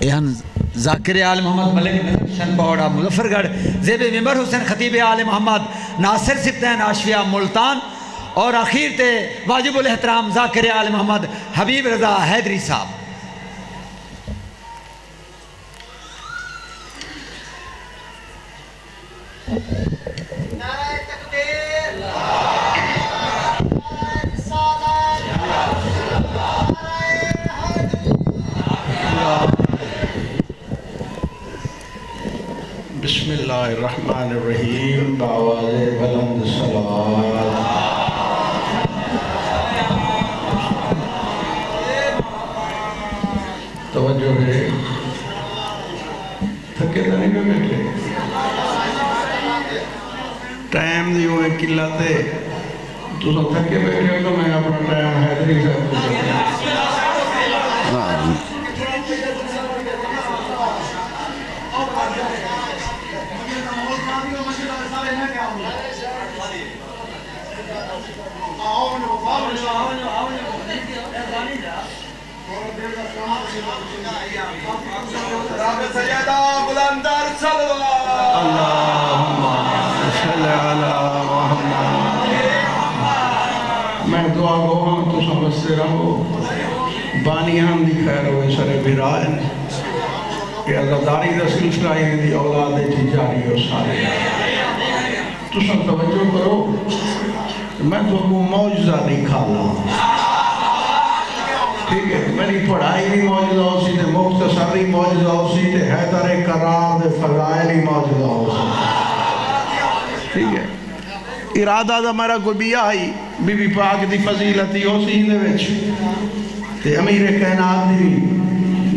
یہاں ذاکر آل محمد ملک شن بہوڑا مظفر گڑھ زیب ممبر حسین خطیب آل محمد، ناصر سبتین آشویہ ملتان اور اخیر تے واجب الاحترام ذاکر آل محمد حبیب رضا حیدری صاحب۔ الرحمن الرحیم باواز بلند صلوات توجہ ہے تھکے تو نہیں کوئی بیٹھے ٹائم دی ہوئے کلا تے تو سب تھکے بیٹھے ہو ہاں تو رہو بانیان دی خیر ہوئے سرے بھرائن کہ اللہ داری دا سلسلہ یہ دی اولاد جی جاری ہو سارے تو سب توجہ کرو، میں تو کو موجزہ دکھا لا۔ ٹھیک ہے، میری پڑھائی بھی موجزہ ہو سی، تے مختصری موجزہ ہو سی، تے حیدر قرار دے فضائلی موجزہ ہو سی۔ ٹھیک ہے۔ ارادہ دا مرا کوئی بیا ہی بی بی پاک دی فضیلتی ہو سی ہندے وچ۔ تے امیر کائنات دی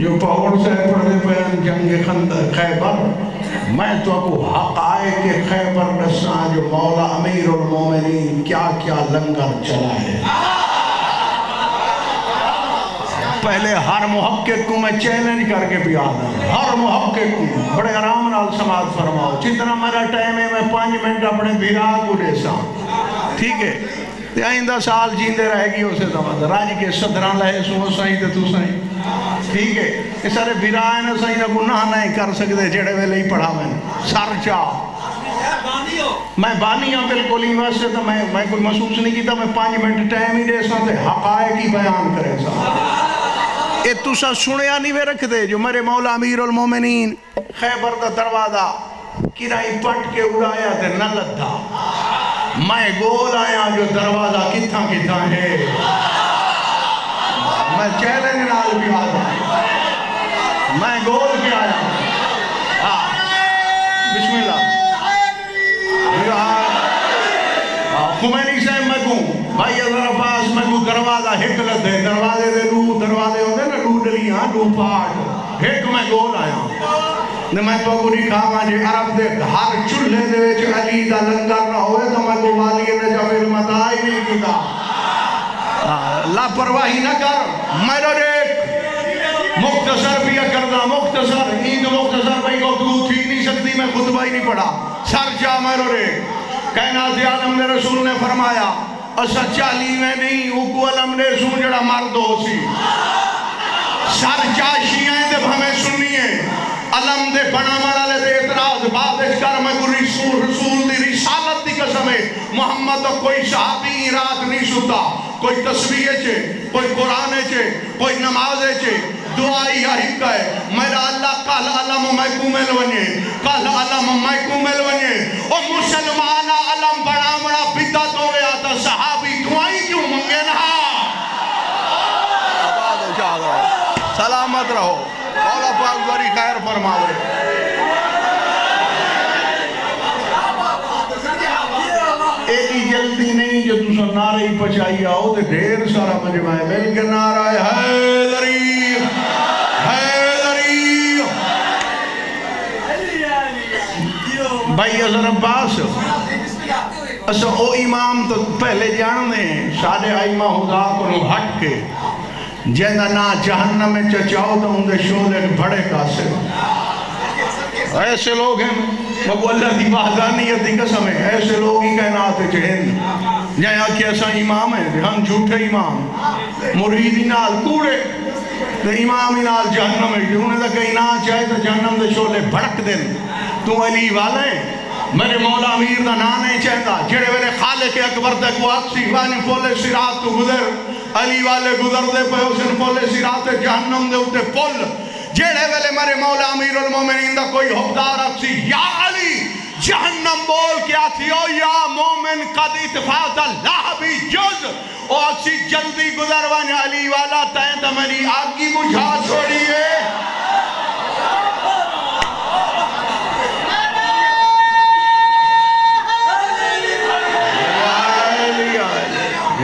جو پاور سے پڑھنے پہ جنگ خند خیبر۔ میں تو کو حق آئے کہ خیبر رسان جو مولا امیر المومنین کیا کیا لنگر چلا ہے پہلے ہر محقق کو میں چیلنج کر کے بھی آنا ہر محقق کو بڑے آرام نال سماعت فرماؤ۔ جتنا میرا ٹائم ہے، میں پانچ منٹ اپنے بھیرا کو دے سا ٹھیک ہے؟ تے آئندہ سال جیندے رہے گی اسے زمان راج کے صدران لہے سو سائیں تے تو سائیں۔ ٹھیک ہے؟ کہ سارے بھیرا آئے نا سائیں گناہ نہیں کر سکتے، جڑے ویلے ہی پڑھا میں سر چاہ میں بانی ہوں بالکل ہی واسطے تو میں کوئی محسوس نہیں کیتا، میں پانچ منٹ ٹائم ہی دے سا تے حقائق ہی بیان کرے سا اے تو سا سنیا نہیں میں رکھ دے جو میرے مولا امیر المومنین، خیبر دا دروازہ کرائی پٹ کے اڑایا تے نہ لدھا۔ میں گول آیا جو دروازہ کتھا کتھا ہے۔ میں چیلنج نال بھی آتا میں گول ڈلیاں رو پاٹ میں گول آیا۔ نے میں تو کوئی کہا جی عرب دے ہر چولہے دے وچ علی دا لنگر نہ ہوئے تو میں کو والی نے جب علم ہی نہیں کیتا۔ لاپرواہی نہ کر۔ میرا دیکھ۔ مختصر بھی کردہ، مختصر۔ عید مختصر بھائی کو تو تھی نہیں سکتی، میں خطبہ ہی نہیں پڑھا۔ سر جا میرا دیکھ۔ کائنات عالم نے رسول نے فرمایا، اسا چالی میں نہیں، اوکو علم نے سون جڑا مرد ہو سی۔ سر چاشیاں دے ہمیں سنیے علم دے بنا مانا دے اعتراض، بابش کر میں کوئی رسول رسول دی رسالت دی قسم ہے۔ محمد کوئی صحابی رات نہیں ستا کوئی تصویح چھے کوئی قرآن چھے کوئی نماز چھے دعائی آئی کہے میرا اللہ کال علم میں محکومل ونیے کال علم میں محکومل ونیے او مسلمانہ، علم بڑا مڑا بدت ہو گیا تھا صحابی دعائی کیوں منگے نہا سلامت رہو۔ مولا پاک بری خیر فرماوے۔ ایلی جلدی نہیں جو تُسا نعرہ ہی پچائی آؤ تو ڈھیر سارا مجمع مل کے نعرہ ہے۔ حیدری۔ حیدری۔ بھائی حضر عباس اسا او امام تو پہلے جاننے سارے آئیمہ خدا کو ہٹ کے۔ جینا نا جہنم میں چچاؤ تو اندے شولے بڑے کاسے۔ ایسے لوگ ہیں۔ مگو اللہ دی وحدانیت دی قسم ہے۔ ایسے لوگ ہی کائنات چہن جہاں کہ ایسا امام ہے ہم جھوٹے امام۔ مریدی نال کوڑے۔ تو امام ہی نال جہنم ہے۔ انہیں تو کہیں نہ چاہے تو جہنم دے شولے بھڑک دیں تو علی والا ہے میرے مولا امیر دا نام نہیں چاہتا جڑے میرے خالق اکبر دے کو اکسی وانی پولے سرات تو گزر۔ علی والے گزر دے پہ اسن پولے سرات جہنم دے اٹھے پول جڑے ویلے میرے مولا امیر المومنین دا کوئی حقدار اکسی یا علی، جہنم بول کیا تھی او یا مومن قد اتفاق اللہ بھی جز۔ او اکسی جلدی گزر وانی علی والا تین تا میری آگی بجھا چھوڑی ہے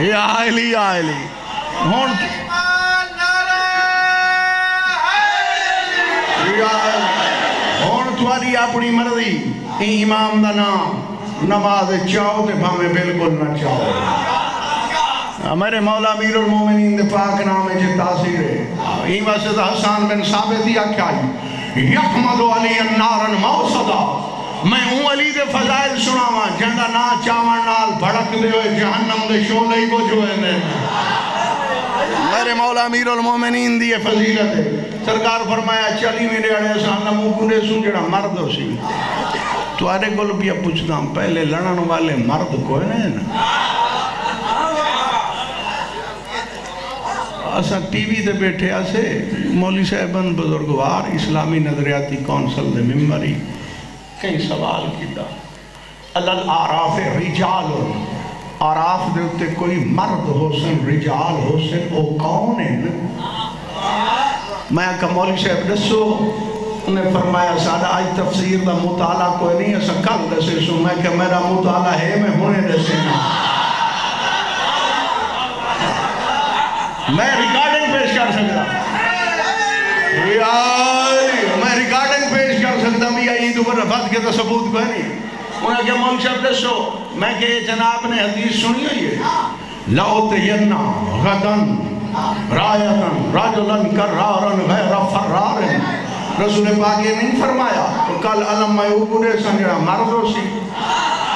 یا علی یا علی۔ ہون ہون تھواری اپنی مرضی این امام دا نام، نماز چاہو تے بھامے بالکل نہ چاہو۔ میرے مولا امیر المومنین دے پاک نام ہے جے تاثیر ہے۔ این واسطہ حسان بن ثابت ہی آکھائی یحمد علی النارن موصدا۔ میں ہوں علی دے فضائل سناواں جنگا نا چاون نال بھڑک دے ہوئے جہنم دے شولے ہی کو جو ہے نے۔ میرے مولا امیر المومنین دی فضیلت ہے۔ سرکار فرمایا چلی میرے اڑے سان نمو کنے سن جڑا مرد ہو سی۔ تو آرے گل بھی پوچھتا ہوں، پہلے لڑن والے مرد کوئی نہیں نا؟ اسا ٹی وی دے بیٹھے اسے مولی صاحبان بزرگوار اسلامی نظریاتی کونسل دے ممبری کئی سوال کیتا۔ اللہ آراف رجال آراف دے اتے کوئی مرد ہو سن، رجال ہو سن او کون ہے میں کہا مولی صاحب، دسو۔ انہیں فرمایا سادہ آج تفسیر دا مطالعہ کوئی نہیں ایسا کل دسے سو میں کہ میرا مطالعہ ہے، میں ہونے دسے نا میں ریکارڈنگ پیش کر سکتا۔ میں ریکارڈنگ پیش کر سکتا بھی آئی تو رفت کے تو ثبوت کوئی نہیں۔ انہیں کہا مول شب دسو میں کہ جناب نے حدیث سنی ہوئی ہے لو تینا غدن رایتن رجلن کرارن غیر فرارن رسول پاک یہ نہیں فرمایا تو کل علم میں اوپرے سنجھا مرد ہو سی۔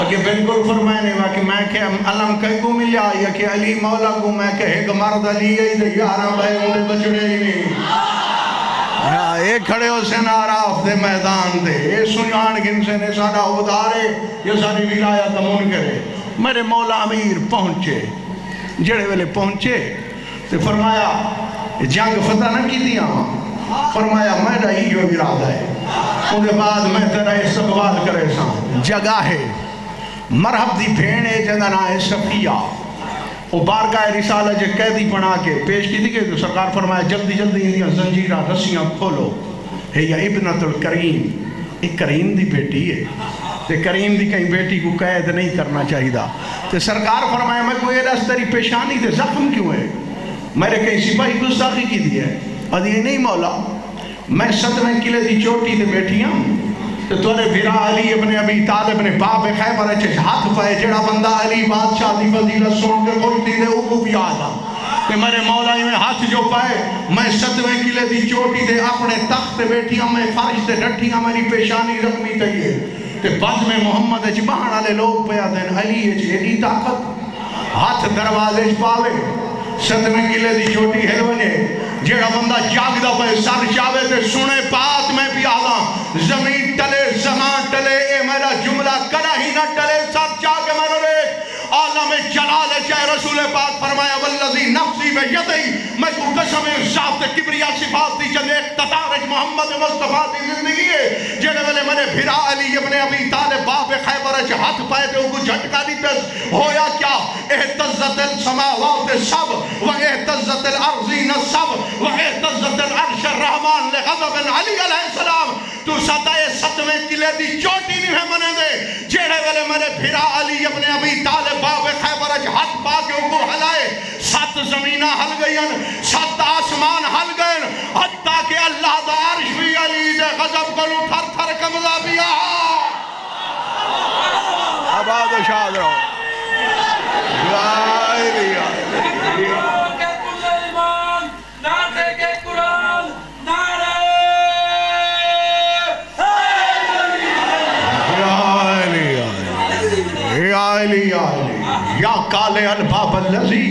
کہ بالکل فرمائے نہیں کہ میں کہ علم کئی کو ملیا؟ یا کہ علی مولا کو میں کہ ایک مرد علی ہے یارہ بھائی انہیں بچڑے ہی نہیں۔ ہاں، ایک کھڑے ہو سے ناراف دے میدان دے۔ اے سنیان گن سے نے سارا ادارے یہ ساری ولایت من کرے۔ میرے مولا امیر پہنچے۔ جڑے ویلے پہنچے تو فرمایا جنگ فتح نہ کی دیا فرمایا میرا ہی جو ارادہ ہے۔ انہیں بعد میں تیرا استقبال کرے سا جگہ ہے۔ مرحب دی بھینے جننا ہے صفیہ۔ وہ بارگاہ رسالہ جے قیدی بنا کے پیش کی تھی کہ تو سرکار فرمایا جلدی جلدی اندیاں زنجیرہ رسیاں کھولو۔ ہے یا ابنت الکریم۔ ایک کریم دی بیٹی ہے۔ تے کریم دی کہیں بیٹی کو قید نہیں کرنا چاہیے دا تے سرکار فرمایا میں کوئی رس تیری پیشانی تے زخم کیوں ہے؟ میرے کہیں سپاہی گستاخی کی دی ہے۔ اور یہ نہیں مولا، میں ستویں قلعے دی چوٹی تے بیٹھی ہوں تو تورے بھرا علی ابن ابی طالب نے باپ خیبر اچھے ہاتھ پائے جڑا بندہ علی بادشاہ دی فضیلت سن کے کوئی تھی دے اوکو بھی آتا کہ میرے مولا میں ہاتھ جو پائے، میں ستویں قلعے دی چوٹی دے اپنے تخت بیٹھی ہوں میں فرش تے ڈٹھی ہوں میری پیشانی رکھنی تیئے تے بعد میں محمد اچھ بہن والے لوگ پیا دین، علی اچھ ایڈی طاقت۔ ہاتھ دروازے اچھ پاوے۔ ستویں قلعے دی چوٹی ہے ونے جیڑا بندہ جاگ دا پہ سر چاوے تے سنے نفسی بے یدئی میں تو قسم ذات کبریا صفات دی چند اقتدار محمد مصطفیٰ دی زندگی ہے۔ جنہے والے میں نے بھرا علی ابن ابی طالب باپ خیبر اچھ ہاتھ پائے تھے ان کو جھٹکا دی پس ہویا کیا؟ احتزت السماوات سب و احتزت الارضین سب و احتزت العرش الرحمن لغضب علی علیہ السلام، تو صدای ستویں قلعے دی چوٹی نہیں ہے منے دے جیڑے والے میں نے بھرا علی ابن ابی طالب باپ خیبر اچھ ہاتھ پا کے ان کو ہلائے۔ سات زمینہ ہل گئین سات آسمان ہل گئن حتیٰ کہ اللہ دا عرش بھی علی دے غضب کرو تھر تھر کمزہ بھی آہا آباد و شاد رہو۔ لا الہ الا کال الباب اللذی.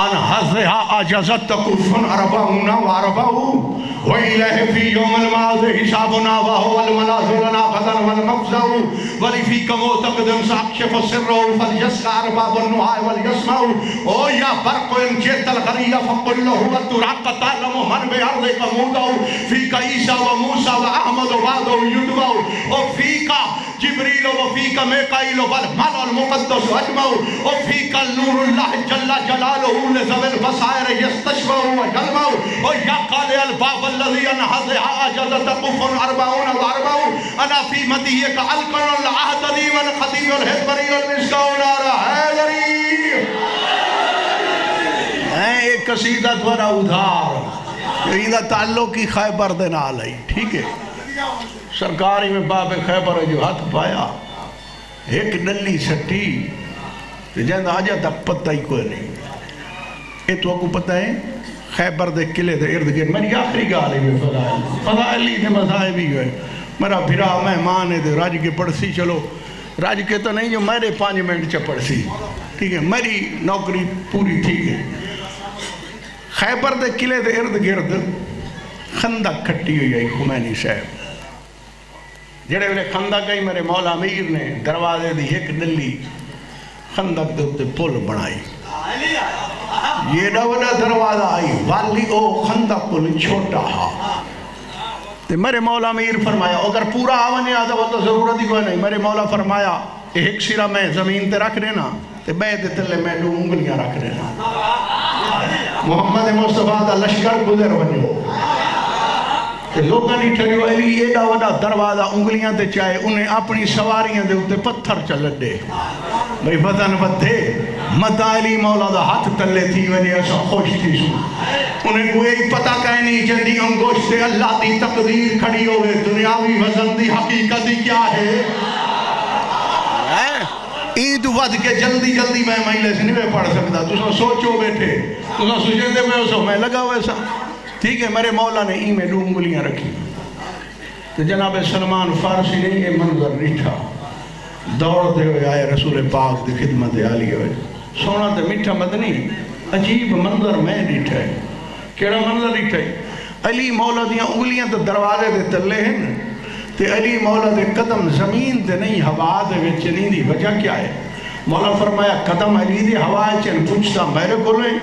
ان حضرها اجازت تکفن اربعون و اربعو و الہ فی یوم المعاذ حسابنا و هو المنازلنا غدن والمفزو ولی فی کمو تقدم ساکشف سرو فلیسقى ارباب النهاء والیسمعو او یا برق ان جیت الغریہ فقل له والترق تعلم من بی ارض قمودو فی کا عیسیٰ و موسیٰ و احمد و بعد و یدبو و فی کا جبریل و فی کا و بالمن المقدس اجمعو و فی کا نور اللہ جل جلالہ لذو البصائر یستشبہ و جلمعو و یا الباب الذي انحض عجز تقف اربعون و اربعو انا فی مدیہ کا الکن العہدنی والخطیب الحضبری والمسکون آرہ حیدری. ہیں ایک قصیدہ تورا ادھار. یہ تعلق کی خیبر دے نال آئی ٹھیک ہے؟ سرکاری میں باب خیبر جو ہاتھ پایا۔ ایک نلی سٹی۔ جہاں آجا تک پتہ ہی کوئی نہیں۔ اے تو کو پتہ ہے، خیبر دے قلعے دے ارد گرد۔ میری آخری گال ہے فضائل۔ فضائلی دے مذاہب ہی ہوئے۔ میرا بھرا مہمان ہے دے راج کے پڑسی چلو۔ راج کے تو نہیں جو میرے پانچ منٹ چا پڑسی۔ ٹھیک ہے، میری نوکری پوری ٹھیک ہے۔ خیبر دے قلعے دے ارد گرد خندق کھٹی ہوئی ہے خمینی صاحب۔ جڑے ویلے خندق گئی میرے مولا امیر نے دروازے دی ایک نلی خندق دے اتے پل بنائی۔ یہ نہ وڈا دروازہ آئی، والی او خندق پل چھوٹا ہا۔ تے میرے مولا امیر فرمایا، اگر پورا آوانے آدھا وہ تو ضرورت ہی کوئی نہیں۔ میرے مولا فرمایا ایک سرہ میں زمین تے رکھ دینا، تے بے دے تلے میں دو انگلیاں رکھ دینا۔ محمد مصطفیٰ دا لشکر گزر ونیو۔ کہ لوگاں نہیں ٹھڑیو علی ایڈا وڈا دروازہ انگلیاں تے چاہے، انہیں اپنی سواریاں دے اتے پتھر چل دے بھئی بدن بدھے مدہ مولا دا ہاتھ تلے تھی ونی ایسا خوش تھی سو انہیں کوئی پتہ کہیں نہیں جندی انگوش سے اللہ دی تقدیر کھڑی ہوئے، دنیاوی وزن دی حقیقت ہی کیا ہے؟ عید ود کے جلدی جلدی میں مہیلے سے نہیں پڑھ سکتا۔ تو سوچو بیٹھے۔ تو سو سجدے میں اسو میں لگا ہوئے سا۔ ٹھیک ہے، میرے مولا نے ای میں دو انگلیاں رکھی۔ تو جناب سلمان فارسی نے یہ منظر نہیں تھا دوڑتے ہوئے آئے رسول پاک دی خدمت عالی ہوئے۔ سونا تے میٹھا مدنی، عجیب منظر میں ڈیٹھا ہے۔ کیڑا منظر ڈیٹھا ہے؟ علی مولا دیاں انگلیاں تو دروازے دے تلے ہیں۔ تے علی مولا دے قدم زمین تے نہیں، ہوا دے وچ نہیں دی وجہ کیا ہے؟ مولا فرمایا، قدم علی دی ہوا چن پوچھتا میرے کو لیں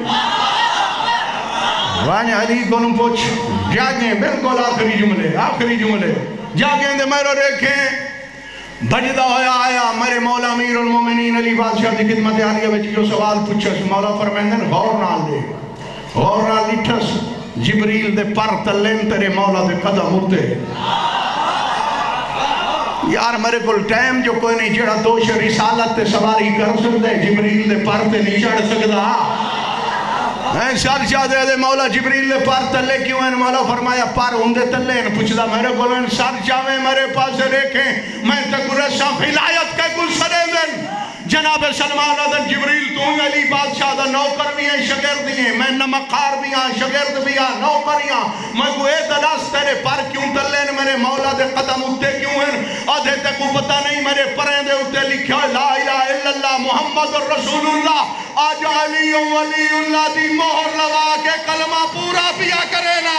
وانی علی کو پوچھ جاگیں بالکل آخری جملے آخری جملے جاگیں دے میرے ریکھیں بجدہ ہویا آیا میرے مولا امیر المومنین علی بادشاہ دی خدمت عالیہ وچ جو سوال پوچھا سی مولا فرمیندن غور نال دے غور نال لٹھس جبریل دے پر تلین تیرے مولا دے قدم ہوتے یار میرے کل ٹائم جو کوئی نہیں جڑا دوش رسالت تے سواری کر سکتے جبریل دے پر تے نہیں چڑھ سکتا ہیں شاہ دے دے، مولا جبریل نے پار تلے کیوں ہیں؟ مولا فرمایا، پار ہوندے تلے ہیں۔ پوچھتا میرے کو لیں سر میں، میرے پاس رکھیں میں تے گرساں فلایت کے گل سرے دن جناب سلمان عدن جبریل تو علی بادشاہ دا نوکر بھی ہیں شگرد ہیں۔ میں نمکار بھی ہیں شگرد بھی ہیں نوکریاں میں کو اے دلاس تیرے پر کیوں تلے ہیں میرے مولا دے قدم اتے کیوں ہیں؟ آدھے تے کو پتہ نہیں میرے پریں دے اتے لکھا لا الہ الا اللہ محمد رسول اللہ۔ آج علی ولی اللہ دی مہر لگا کے کلمہ پورا پیا کرے نا۔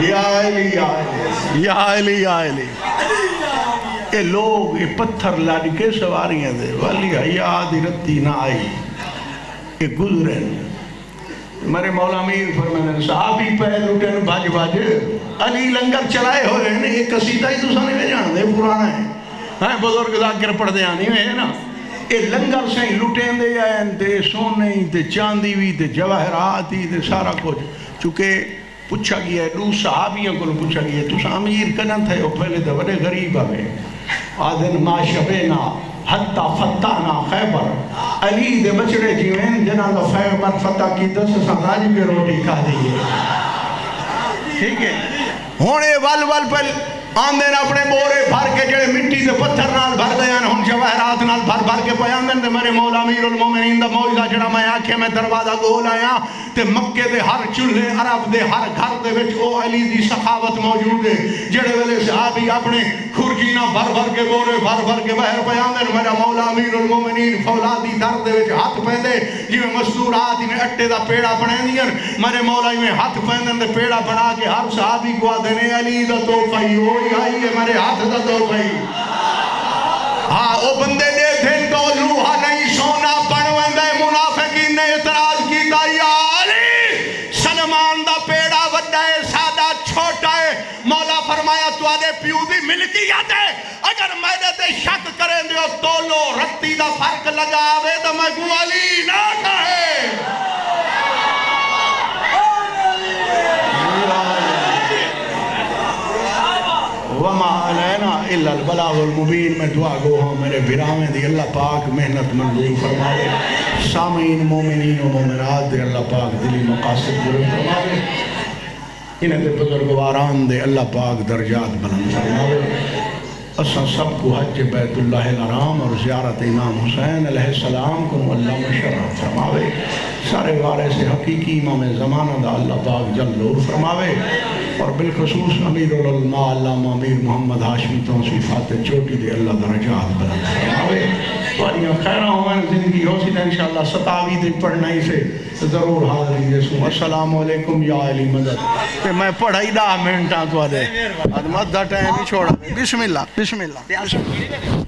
یا علی یا علی۔ یا علی یا علی۔ اے لوگ اے پتھر لاڑی کے سواریاں دے۔ والی یاد رتی نہ آئی۔ اے گزرن میرے مولا امیر فرمانے صحابی پہل اٹھن بھاج بھاج علی لنگر چلائے ہو رہے ہیں۔ ایک قصیدہ ہی تو سنے میں جان دے، پرانا ہے۔ ہاں بزرگ ذاکر پڑھ دے آنی میں ہے نا۔ اے لنگر سے لٹیں دے آئیں تے سونے تے چاندی بھی تے جواہرات ہی تے سارا کچھ۔ چونکہ پوچھا گیا ہے دو صحابیوں کو پوچھا گیا ہے تو سا امیر کنن تھے وہ پہلے تو بڑے غریب آگے آدھن ما شبینا، حتی فتانا خیبر۔ علی دے بچڑے جیوین جنہ دا خیبر فتح کی دس سزاج پہ روٹی کھا دیئے ٹھیک ہے؟ ہونے وال وال پل آندے نے اپنے بورے بھر کے جڑے مٹی دے پتھر نال بھر دے ہیں ہن جواہرات نال بھر بھر کے پے آندے تے میرے مولا امیر المومنین دا موعظہ جڑا میں آکھے میں دروازہ گول آیا، تے مکے دے ہر چولہے، عرب دے ہر گھر دے وچ او علی دی سخاوت موجود ہے، جڑے ویلے صحابی اپنے خرجینہ بھر بھر کے بورے بھر بھر کے بہر پے آندے میرا مولا امیر المومنین فولادی در دے وچ ہاتھ پیندے، جویں مستورات نے اٹے دا پیڑا بناندیاں میرے مولا میں ہاتھ پیندے تے پیڑا بنا کے ہر صحابی کو آدھنے علی دا تحفہ ہی ہوئی، آئی ہے، میرے ہاتھ دا تحفہ ہی۔ ہاں او بندے دے دن تو لوہا نہیں، سونا بن ویندے منافقین نے اعتراض کیتا، یا علی! سلمان دا پیڑا وڈا ہے، سادہ چھوٹا ہے۔ مولا فرمایا تو آدھے پیو دی ملکیت ہے۔ اگر میں دے تے شک کریں دے تو لو رتی دا فرق لگا آوے تو میں کو علی نہ کہے۔ وما علینا الا البلاغ المبین میں دعا گو ہوں میرے بھراویں دی اللہ پاک محنت منظور فرماوے۔ سامعین، مومنین و مومنات دے اللہ پاک دلی مقاصد ضرور فرماوے۔ انہیں دے بزرگواران دے اللہ پاک درجات بلند فرماوے۔ اسا سب کو حج بیت اللہ الحرام اور زیارت امام حسین علیہ السلام کو اللہ مشرف فرماوے۔ سارے وارے سے حقیقی امام زمانہ دا اللہ پاک جلور فرماوے۔ اور بالخصوص امیر العلماء علامہ امیر محمد ہاشمی توصیفات چوٹی دے اللہ درجات بلند فرماوے واریاں خیرہ ہوئیں زندگی ہو سی انشاءاللہ ستاوی دے پڑھنا ہی سے ضرور حاضری جسوں السلام علیکم یا علی مدد۔ کہ میں پڑھائی دا منٹاں تو دے ادمت دا ٹائم ہی چھوڑا۔ بسم اللہ بسم اللہ۔